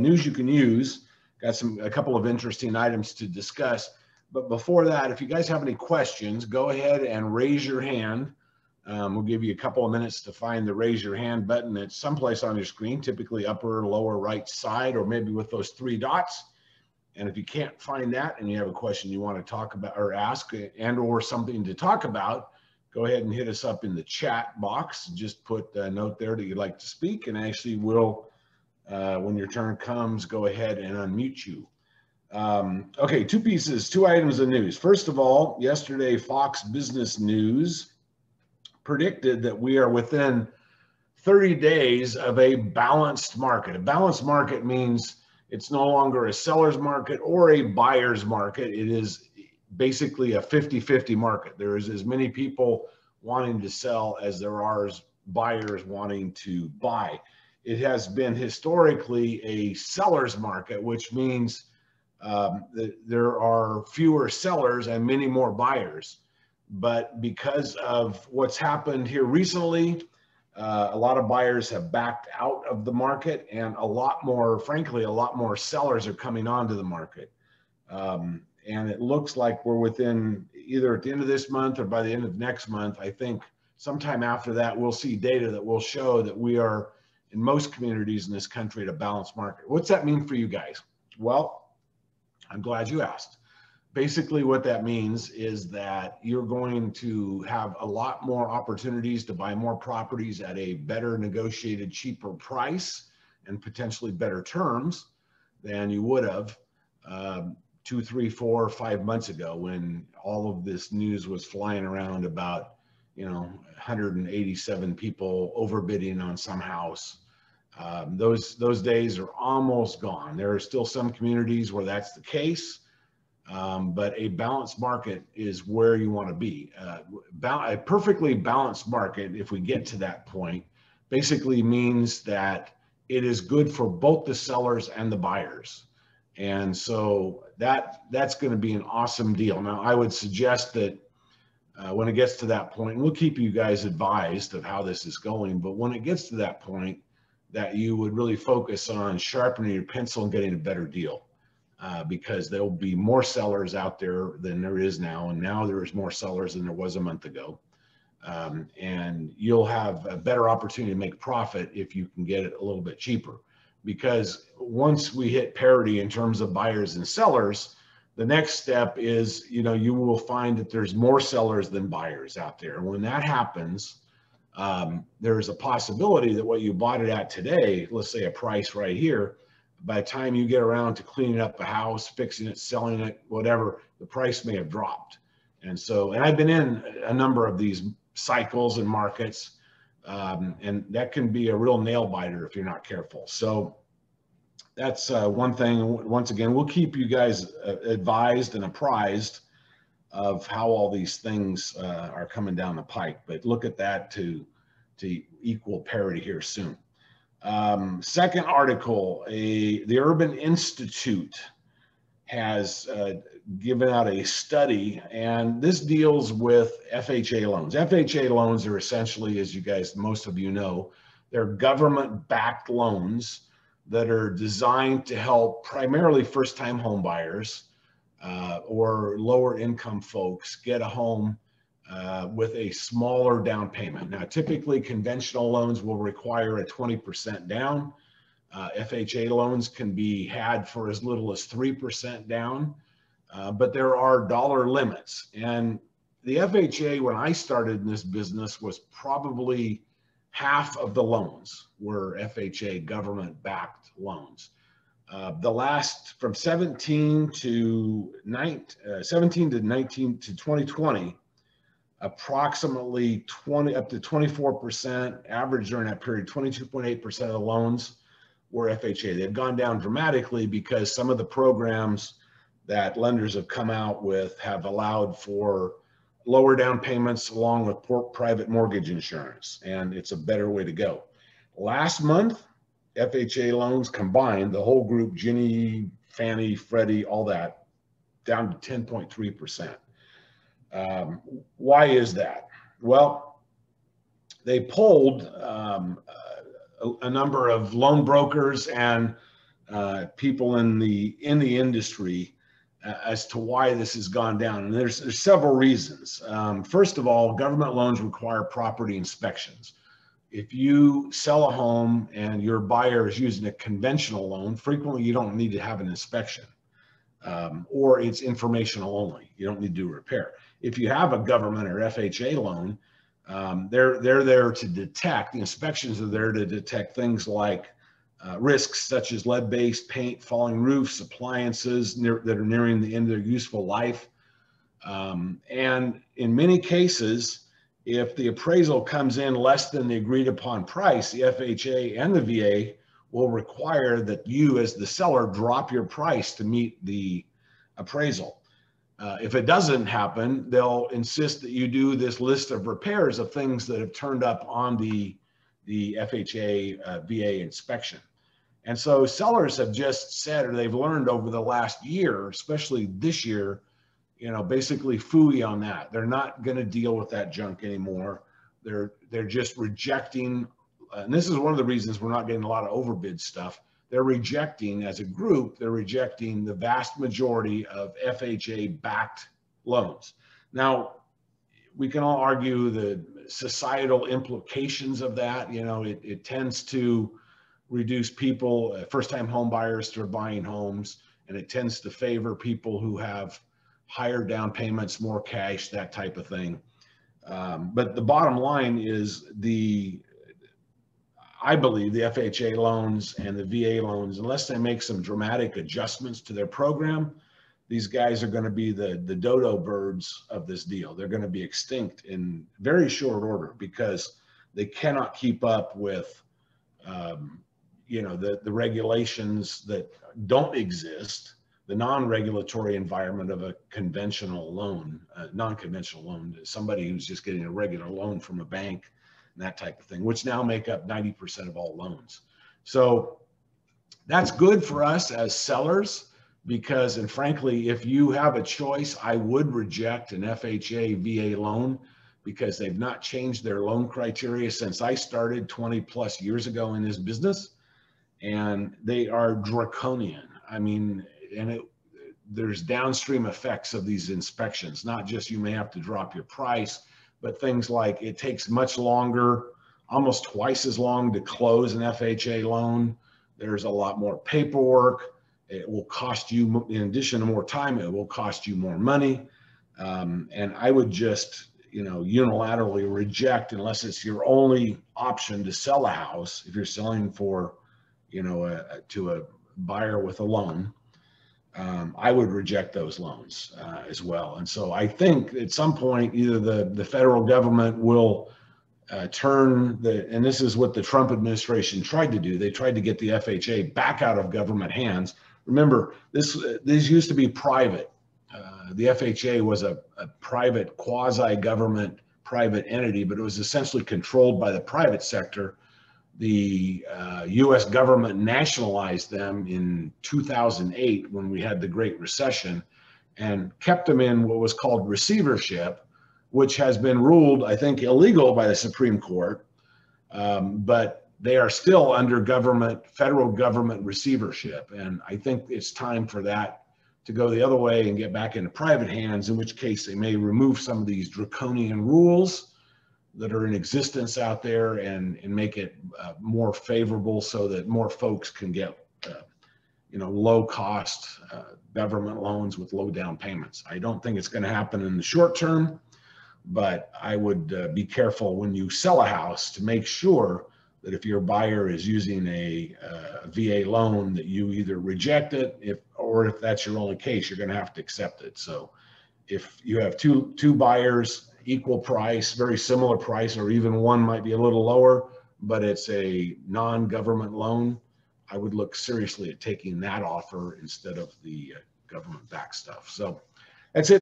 news you can use. Got some a couple of interesting items to discuss. But before that, if you guys have any questions, go ahead and raise your hand. Um, we'll give you a couple of minutes to find the raise your hand button. It's someplace on your screen, typically upper, lower right side, or maybe with those three dots. And if you can't find that and you have a question you want to talk about or ask and or something to talk about, go ahead and hit us up in the chat box. Just put a note there that you'd like to speak and actually we'll, uh, when your turn comes, go ahead and unmute you. Um, okay, two pieces, two items of news. First of all, yesterday Fox Business News predicted that we are within 30 days of a balanced market. A balanced market means it's no longer a seller's market or a buyer's market. It is basically a 50-50 market. There is as many people wanting to sell as there are buyers wanting to buy. It has been historically a seller's market, which means um, that there are fewer sellers and many more buyers. But because of what's happened here recently, uh, a lot of buyers have backed out of the market and a lot more, frankly, a lot more sellers are coming onto the market. Um, and it looks like we're within either at the end of this month or by the end of next month, I think sometime after that, we'll see data that will show that we are in most communities in this country a balanced market. What's that mean for you guys? Well, I'm glad you asked basically what that means is that you're going to have a lot more opportunities to buy more properties at a better negotiated cheaper price and potentially better terms than you would have um, two three four five months ago when all of this news was flying around about you know 187 people overbidding on some house um, those those days are almost gone there are still some communities where that's the case um, but a balanced market is where you want to be. Uh, a perfectly balanced market, if we get to that point, basically means that it is good for both the sellers and the buyers. And so that that's going to be an awesome deal. Now, I would suggest that uh, when it gets to that point, we'll keep you guys advised of how this is going, but when it gets to that point, that you would really focus on sharpening your pencil and getting a better deal uh, because there'll be more sellers out there than there is now. And now there is more sellers than there was a month ago. Um, and you'll have a better opportunity to make profit if you can get it a little bit cheaper. Because once we hit parity in terms of buyers and sellers, the next step is, you know, you will find that there's more sellers than buyers out there. And when that happens, um, there's a possibility that what you bought it at today, let's say a price right here, by the time you get around to cleaning up the house, fixing it, selling it, whatever, the price may have dropped. And so, and I've been in a number of these cycles and markets, um, and that can be a real nail biter if you're not careful. So that's uh, one thing. Once again, we'll keep you guys uh, advised and apprised of how all these things uh, are coming down the pike. But look at that to to equal parity here soon. Um, second article, a, the Urban Institute has uh, given out a study, and this deals with FHA loans. FHA loans are essentially, as you guys, most of you know, they're government-backed loans that are designed to help primarily first-time home buyers uh, or lower income folks get a home uh, with a smaller down payment. Now, typically conventional loans will require a 20% down. Uh, FHA loans can be had for as little as 3% down, uh, but there are dollar limits. And the FHA, when I started in this business, was probably half of the loans were FHA government backed loans. Uh, the last from 17 to 19, uh, 17 to 19 to 2020, approximately 20 up to 24% average during that period 22.8% of the loans were FHA. They've gone down dramatically because some of the programs that lenders have come out with have allowed for lower down payments along with private mortgage insurance and it's a better way to go. Last month FHA loans combined the whole group Ginnie, Fannie, Freddie, all that down to 10.3%. Um, why is that? Well, they polled um, a, a, number of loan brokers and uh, people in the in the industry as to why this has gone down. And there's, there's several reasons. Um, first of all, government loans require property inspections. If you sell a home and your buyer is using a conventional loan, frequently you don't need to have an inspection. Um, or it's informational only. You don't need to do repair. If you have a government or FHA loan, um, they're they're there to detect. The inspections are there to detect things like uh, risks such as lead-based paint, falling roofs, appliances near, that are nearing the end of their useful life. Um, and in many cases, if the appraisal comes in less than the agreed upon price, the FHA and the VA will require that you as the seller drop your price to meet the appraisal. Uh, if it doesn't happen, they'll insist that you do this list of repairs of things that have turned up on the, the FHA uh, VA inspection. And so sellers have just said, or they've learned over the last year, especially this year, you know, basically fooey on that. They're not going to deal with that junk anymore. They're they're just rejecting, and this is one of the reasons we're not getting a lot of overbid stuff. They're rejecting, as a group, they're rejecting the vast majority of FHA-backed loans. Now, we can all argue the societal implications of that. You know, it, it tends to reduce people, uh, first-time home buyers to buying homes, and it tends to favor people who have higher down payments, more cash, that type of thing. Um, but the bottom line is the, I believe the FHA loans and the VA loans, unless they make some dramatic adjustments to their program, these guys are going to be the the dodo birds of this deal. They're going to be extinct in very short order because they cannot keep up with um, you know the the regulations that don't exist the non-regulatory environment of a conventional loan a non-conventional loan somebody who's just getting a regular loan from a bank and that type of thing which now make up 90% of all loans. So that's good for us as sellers because and frankly if you have a choice i would reject an fha va loan because they've not changed their loan criteria since i started 20 plus years ago in this business and they are draconian. I mean, and it, there's downstream effects of these inspections, not just you may have to drop your price, but things like it takes much longer, almost twice as long to close an FHA loan. There's a lot more paperwork. It will cost you, in addition to more time, it will cost you more money. Um, and I would just, you know, unilaterally reject unless it's your only option to sell a house. If you're selling for you know, a, to a buyer with a loan, um, I would reject those loans uh, as well. And so I think at some point, either the, the federal government will uh, turn the, and this is what the Trump administration tried to do. They tried to get the FHA back out of government hands. Remember, this these used to be private. Uh, the FHA was a, a private, quasi-government private entity, but it was essentially controlled by the private sector the uh, US government nationalized them in 2008 when we had the Great Recession and kept them in what was called receivership, which has been ruled, I think, illegal by the Supreme Court. Um, but they are still under government, federal government receivership. And I think it's time for that to go the other way and get back into private hands, in which case they may remove some of these draconian rules that are in existence out there and, and make it uh, more favorable so that more folks can get, uh, you know, low cost uh, government loans with low down payments. I don't think it's going to happen in the short term, but I would uh, be careful when you sell a house to make sure that if your buyer is using a, uh, VA loan that you either reject it if or if that's your only case, you're going to have to accept it. So if you have two two buyers equal price, very similar price, or even one might be a little lower, but it's a non-government loan, I would look seriously at taking that offer instead of the uh, government back stuff. So that's it.